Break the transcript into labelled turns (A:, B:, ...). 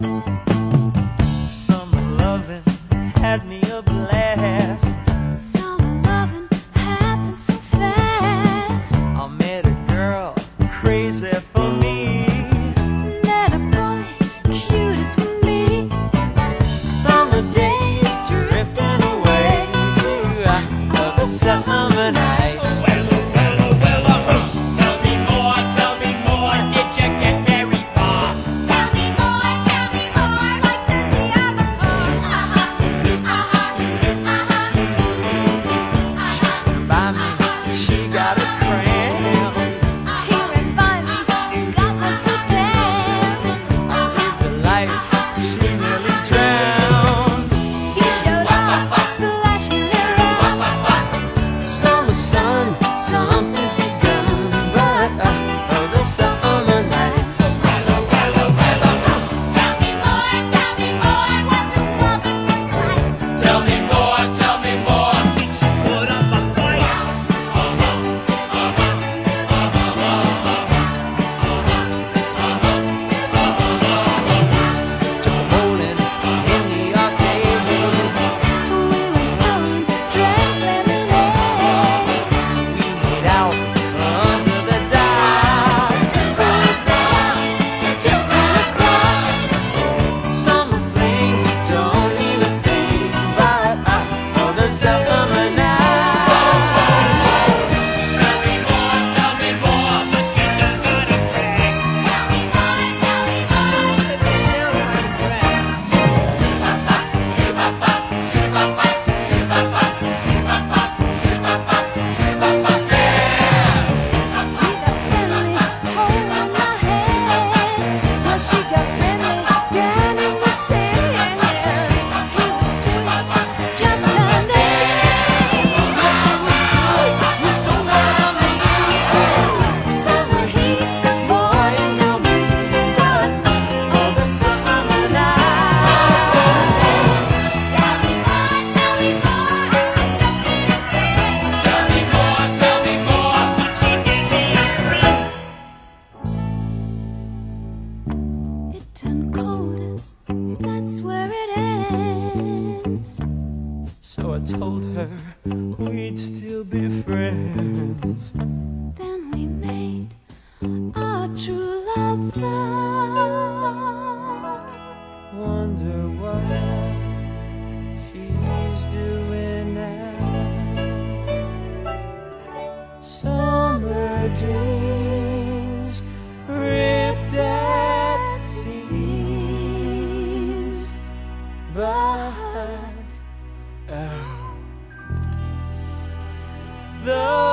A: Summer loving had me a blast.
B: Summer loving happened so fast.
A: I met a girl crazy for me.
B: Met a boy cute as can be.
A: Summer days drifting away to summer night. told her we'd still be friends. Then
B: we made our true love. love.
A: The